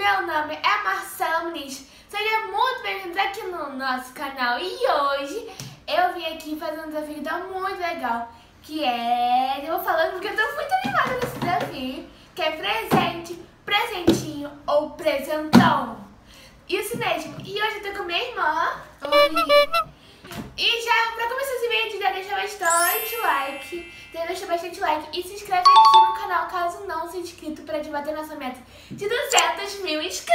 meu nome é Marcelo Muniz. Seja muito bem-vindos aqui no nosso canal. E hoje eu vim aqui fazer um desafio muito legal. Que é... Eu vou falando porque eu tô muito animada nesse desafio. Que é presente, presentinho ou presentão. Isso mesmo. E hoje eu tô com minha irmã. Oi. E já, pra começar esse vídeo, já deixa bastante like. Já deixa bastante like e se inscreve aqui no canal caso não seja inscrito pra gente bater nossa meta de 200 mil inscritos!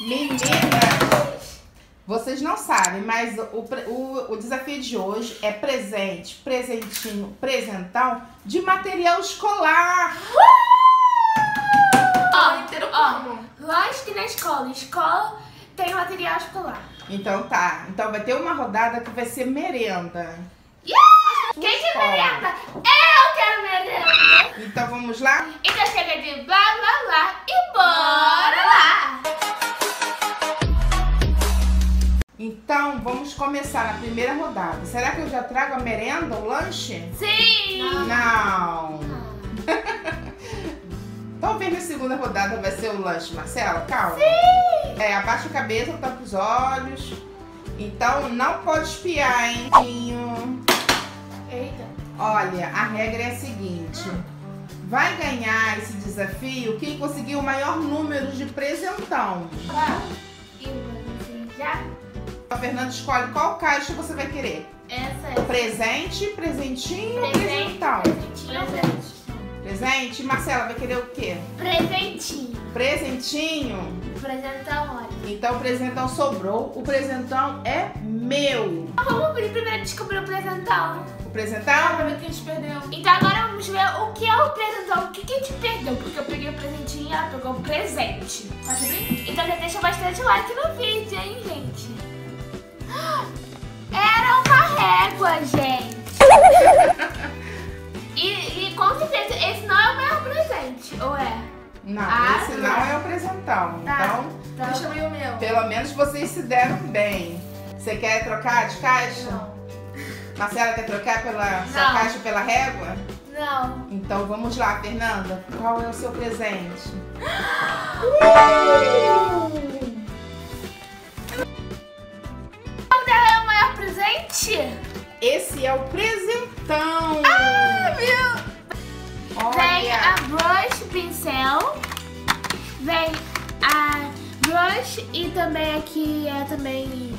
Meninas, vocês não sabem, mas o, o, o desafio de hoje é presente, presentinho, presentão de material escolar. Ó, inteiro ó, como? lógico que na escola, escola tem material escolar. Então tá, então vai ter uma rodada que vai ser merenda. Yeah! Quem quer escola. merenda? Eu quero merenda! Então vamos lá? Então chega de blá blá blá e bora lá! Então vamos começar na primeira rodada. Será que eu já trago a merenda, o lanche? Sim! Não. Talvez na segunda rodada vai ser o lanche, Marcela. Calma. Sim! É, abaixa a cabeça, tampa os olhos. Então não pode espiar, hein? Tinho. Eita! Olha, a regra é a seguinte. Vai ganhar esse desafio quem conseguir o maior número de presentão. Tá. E você já? A Fernanda escolhe qual caixa você vai querer. Essa é Presente, presentinho Presente, presentão? presentinho, presentinho. Presente. Marcela vai querer o quê? Presentinho. Presentinho. Presentão, olha. Então o presentão sobrou. O presentão é meu. Vamos primeiro descobrir o presentão. O presentão? Pra ver quem a gente perdeu. Então agora vamos ver o que é o presentão. O que, que a gente perdeu? Porque eu peguei o presentinho e ela pegou o presente. Pode abrir? Então já deixa bastante like no vídeo, hein, gente? Era uma régua, gente. Não, Ah, esse tá. não é o presentão. Tá. Então, Tá. Deixa eu abrir o meu. pelo menos vocês se deram bem. Você quer trocar de caixa? Não. Marcela quer trocar pela sua Não. caixa pela régua? Não. Então vamos lá, Fernanda. Qual é o seu presente? Qual e também aqui é também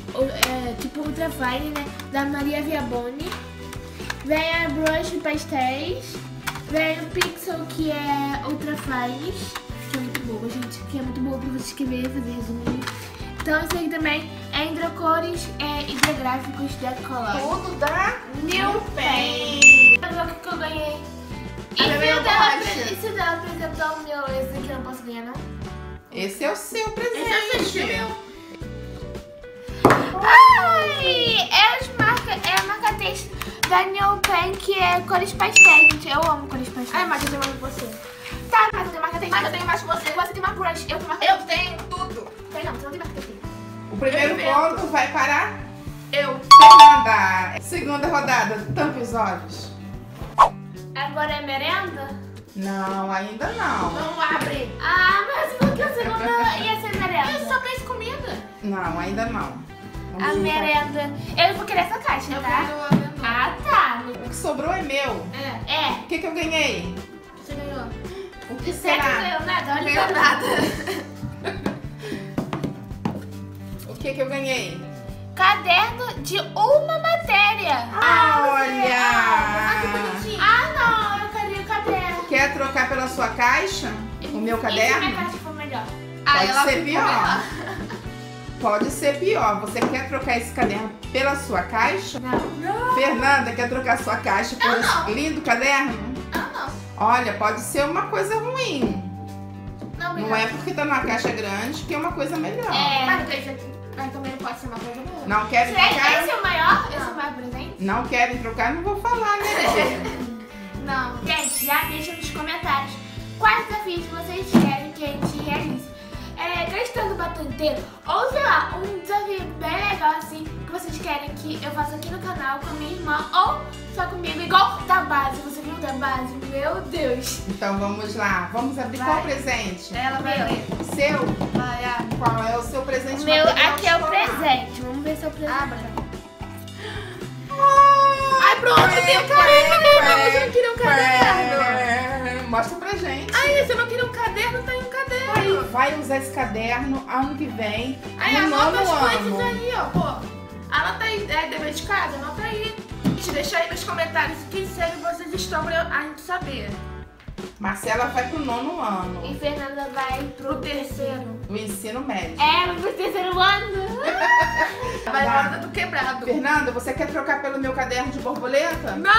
é, tipo ultra fine, né? Da Maria Viaboni. Vem a brush pastéis, vem o pixel que é ultra fine, que é muito boa, gente, que é muito boa pra você escrever, fazer resumo. Então isso aí também é hidrocores é, hidrográficos da Color. Tudo da New Pen. O que eu ganhei? E se, o dela, se o dela apresentar o meu, esse aqui eu não posso ganhar, não? Esse é o seu presente. Esse é o seu. Ai! É, as marca, é a marca texto da New Pen, que é cores pastéis, gente. Eu amo cores pastéis. Ai, mas eu tenho mais que você. Tá, mas eu tenho marca texto. Mas eu tenho mais que você. Você tem uma brush, eu tenho marca Eu tenho tudo. Tem não, você não tem marca texto. O primeiro Eu ponto vai para Eu. Fernanda. Segunda rodada. Tampa os olhos. Agora é merenda? Não, ainda não. Não abre. Ah, mas por que a segunda ia ser Eu merenda? só penso comida. Não, ainda não. Vamos A juntar. merenda. Eu vou querer essa caixa, Eu tá? Ah, tá. O que sobrou é meu. É. É. O que, que eu ganhei? Você ganhou. O que Você não será? ganhou nada? Não Olha ganhou nada. O que, que eu ganhei? Caderno de uma matéria. Ah, que Olha! bonitinho. Ah, não, eu queria o caderno. Quer trocar pela sua caixa? O meu E se minha caderno? caixa for melhor? Ah, Pode ela ser pior. melhor. Pode ser pior. Você quer trocar esse caderno pela sua caixa? Não. Fernanda, quer trocar sua caixa por Eu esse não. lindo caderno? Ah, não. Olha, pode ser uma coisa ruim. Não, Não é porque tá numa caixa grande que é uma coisa melhor. É. Mas também pode ser uma coisa boa. Não querem Esse trocar? esse é o maior? Esse é Não. o maior presente? Não querem trocar? Não vou falar, né? Não. Gente, já deixa nos comentários quais desafios vocês querem que a gente realize. É, gastando o batom inteiro, ou sei lá, um desafio bem legal assim, que vocês querem que eu faça aqui no canal com a minha irmã ou só comigo, igual da base. Você viu da base? Meu Deus. Então vamos lá. Vamos abrir Vai. qual presente? Ela vai ler. Seu? Vai, abre. Qual é o seu presente? O meu aqui é o escolar? presente. Vamos ver se é o presente. Abra. Pronto, tem o caderno? Mas você não queria um caderno. Mostra pra gente. Ai, você não queria um caderno? Tá aí um caderno. Aí, vai usar esse caderno ano que vem. Aí no anota as coisas aí, ó, pô. Anota aí, é dever de casa, anota aí. Gente, deixa aí nos comentários que série vocês estão pra a gente saber. Marcela vai pro nono ano E Fernanda vai pro terceiro. do ensino médio. É, vai pro terceiro ano. Vai Vai. na hora do quebrado. Fernanda, você quer trocar pelo meu caderno de borboleta? Não!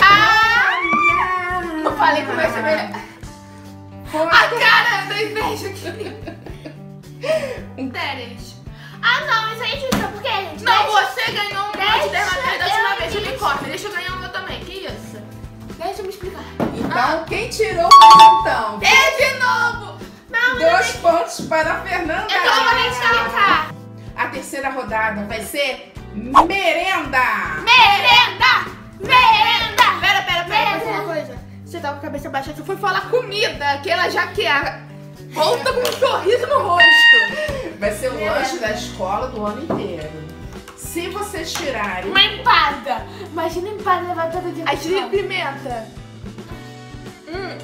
Ah! Não falei com você melhor. Foi. A cara da inveja aqui. Teres. Ah, não, isso aí é justo. Por quê, gente? Não, Deixa- você ganhou um monte de dermatéria da última eu vez. Me dizer. corta, deixa eu ganhar Deixa eu me explicar. Então, quem tirou foi então? É de novo! Não, Dois pontos para a Fernanda. Eu tô pra me explicar. A terceira rodada vai ser merenda. Merenda! Merenda! Pera, pera, pera, Pera. pera. uma coisa. Você tá com a cabeça baixa, você foi falar comida, que ela já quer. Volta com um sorriso no rosto. Vai ser o lanche da escola do ano inteiro. Se vocês tirarem Uma empada. Imagina empada levar todo dia Aí tira pimenta. Hum.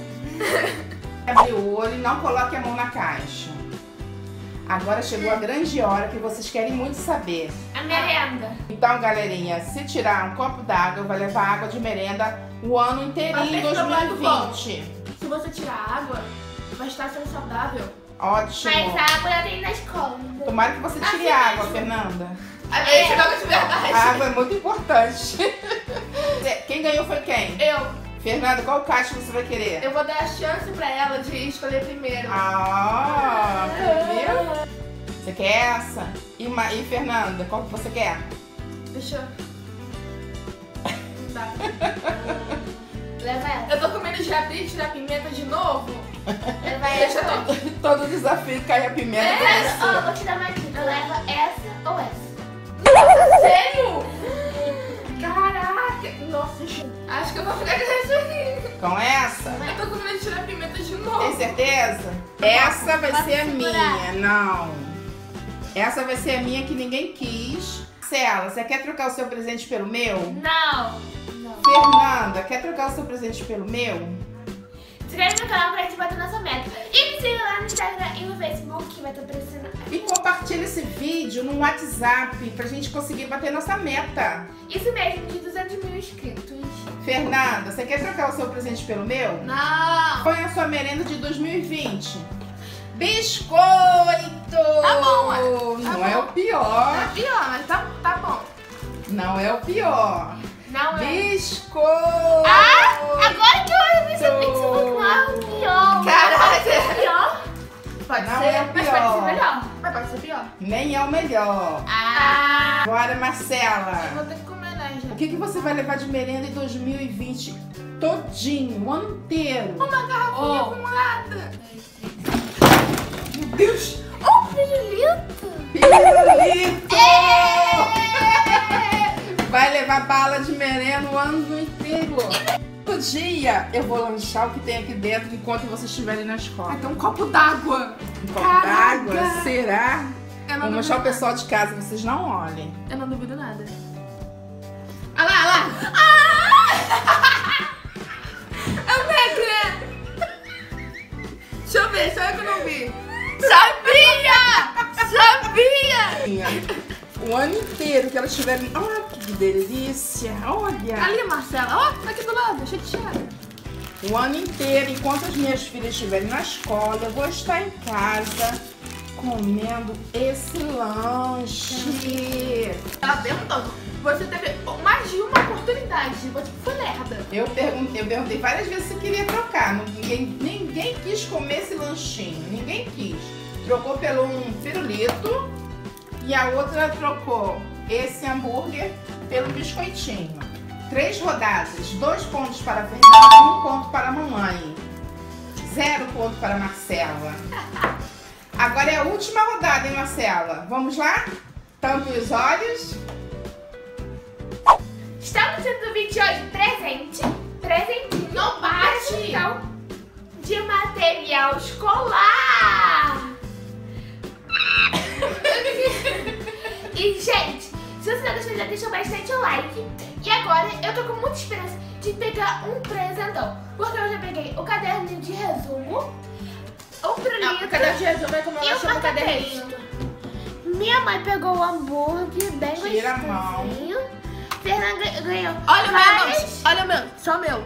abrir o olho e não coloque a mão na caixa. Agora chegou a grande hora que vocês querem muito saber. A merenda. Então, galerinha, se tirar um copo d'água, vai levar água de merenda o ano inteirinho em Mas fica muito bom. 2020. Se você tirar água, vai estar sendo saudável. Ótimo. Mas a água tenho na escola. Tomara que você tire Assim água, mesmo. Fernanda. Aí É. é. água de verdade. A água é muito importante. Quem ganhou foi quem? Eu, Fernanda, qual caixa você vai querer? eu vou dar a chance pra ela de escolher primeiro. Ah, viu? Você quer essa? E, Ma- e Fernanda, qual que você quer? Deixa eu. Não dá. Leva ela. Eu tô com medo de abrir e tirar pimenta de novo. Leva Deixa essa. eu. Todo desafio cai a pimenta É, Ó, eu você. vou te dar uma dica. Leva essa ou essa. Sério? Caraca! Nossa, acho que eu vou ficar com essa aqui. Com essa? Eu tô com medo de tirar pimenta de Tem novo. certeza? Essa vai Posso ser a segurar? minha, não. Essa vai ser a minha que ninguém quis. Marcela, você quer trocar o seu presente pelo meu? Não. Não. Fernanda, quer trocar o seu presente pelo meu? Se inscreve no canal pra gente bater nossa meta. E me siga lá no Instagram e no Facebook, que vai estar aparecendo E compartilha esse vídeo no WhatsApp pra gente conseguir bater nossa meta. Isso mesmo, de 200 mil inscritos. Fernanda, você quer trocar o seu presente pelo meu? Não. Põe a sua merenda de 2020. Biscoito! Tá bom, é. Não Tá é bom. o pior. Tá pior, mas tá, tá bom. Não é o pior. Não é. Biscoito! Ah, agora que eu vi você falou que não é o pior. Caraca. É o pior? Pode Não ser, é mas pior. pode ser melhor. Mas pode ser pior. Nem é o melhor. Ah. Agora, Eu Marcela, vou ter que comer, né, o gente? que, que você vai levar de merenda em 2020 todinho, o ano inteiro? Uma garrafinha Oh. com nada. Meu Deus! Oh, pirulito. Pirulito! Vai levar bala de merenda o ano inteiro. Todo dia eu vou lanchar o que tem aqui dentro enquanto vocês estiverem na escola. Ai, tem um copo d'água. Um copo d'água? Será? Eu Vou não mostrar o pessoal de casa, vocês não olhem. Eu não duvido nada. Olha lá, olha lá. Ah! É o Mac, né? Deixa eu ver, só eu que não vi. Sabia! Sabia! O ano inteiro que elas tiverem. Olha que delícia! Olha! Ali, Marcela. Ó, tá aqui do lado, chateada. O ano inteiro, enquanto as minhas filhas estiverem na escola, eu vou estar em casa comendo esse lanche. Ela perguntou. Você teve mais de uma oportunidade. Você foi lerda. Eu perguntei, eu perguntei várias vezes se queria trocar. Não- Ninguém, ninguém quis comer esse lanchinho. Ninguém quis. Trocou pelo um pirulito e a outra trocou esse hambúrguer pelo biscoitinho. Três rodadas, dois pontos para a Fernanda, um ponto para a mamãe. Zero ponto para a Marcela. Agora é a última rodada, hein, Marcela? Vamos lá? Tampe os olhos. Estamos tendo vídeo de hoje presente. Presentinho. Não bate. De material escolar. e, gente, se você não gostou, já deixa bastante o like. E agora, eu tô com muita esperança de pegar um presentão. Porque eu já peguei o caderno de resumo, o Não, pirulito o caderno de resumo é como ela chama o caderninho. Minha mãe pegou o hambúrguer bem Tira gostosinho. Fernanda ganhou Olha o meu, várias, não. Olha o meu. Só o meu.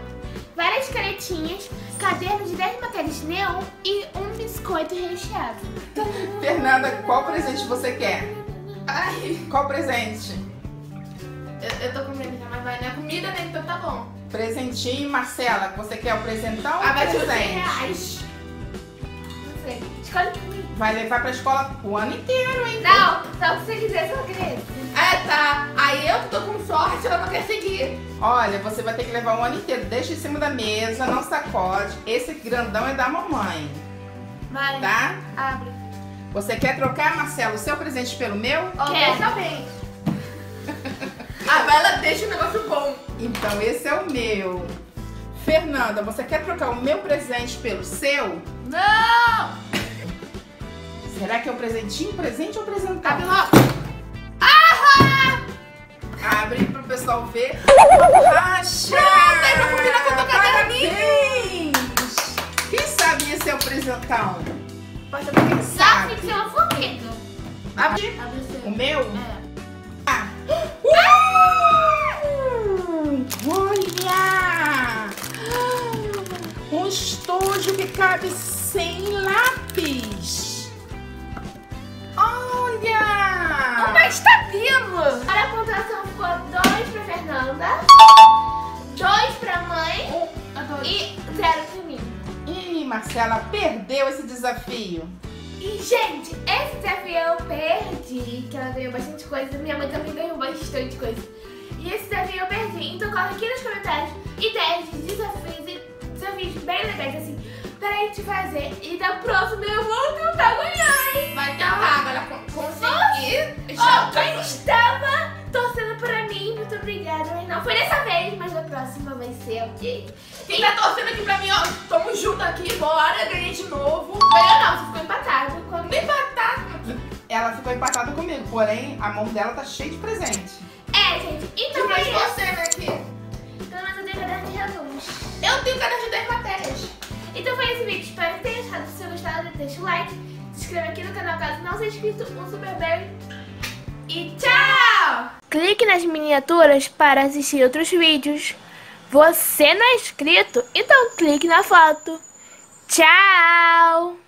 várias canetinhas, caderno de 10 matérias neon e um biscoito recheado. Fernanda, qual presente você quer? Ai, Qual presente? eu, eu tô com medo já, mas vai, não é comida, né? Então tá bom. Presentinho, Marcela, você quer o presentão Ah, ou vai ser 100 presente? reais. Não sei. Escolhe pra mim. Vai levar pra escola o ano inteiro, hein? Não, só se você quiser, só querer. É, tá. Aí eu tô com sorte, ela não quer seguir. Olha, você vai ter que levar o ano inteiro. Deixa em cima da mesa, não sacode. Esse grandão é da mamãe, Vai, tá? abre. Você quer trocar, Marcelo, o seu presente pelo meu? Quer. também. A Bela deixa o negócio bom. Então esse é o meu. Fernanda, você quer trocar o meu presente pelo seu? Não! Será que é o presentinho, presente ou presentão? Abre logo. Abre pro pessoal ver. Meu? É. Ah. Uh! Olha! Um estojo que cabe sem lápis. Olha! Um estabilo. Agora a pontuação ficou dois pra Fernanda, dois pra mãe Um, dois. e zero pra mim. Ih, Marcela, perdeu esse desafio. E, gente, esse desafio eu perdi, que ela ganhou bastante coisa. Minha mãe também ganhou bastante coisa. E esse desafio eu perdi. Então coloca aqui nos comentários ideias de desafios e desafios bem legais, assim, pra gente fazer. E da próxima eu vou tentar ganhar, hein? Vai tentar, agora con- conseguir. Ó, quem estava torcendo pra mim, muito obrigada. Mas não foi dessa vez, mas da próxima vai ser, ok? Quem tá torcendo aqui pra mim, ó, tamo junto aqui, bora, ganhei de novo. Ganhou não, você ficou empatado. Quando... Nem batata. Ela ficou empatada comigo, porém a mão dela tá cheia de presente. É, gente, então foi mas isso. você, né, aqui. Pelo menos eu tenho caderno de resumos. Eu tenho caderno de 10 matérias. Então foi esse vídeo, espero que tenha gostado. Se você gostou, deixa o like, se inscreva aqui no canal caso não seja inscrito, um super beijo e tchau! Clique nas miniaturas para assistir outros vídeos. Você não é inscrito? Então clique na foto. Tchau!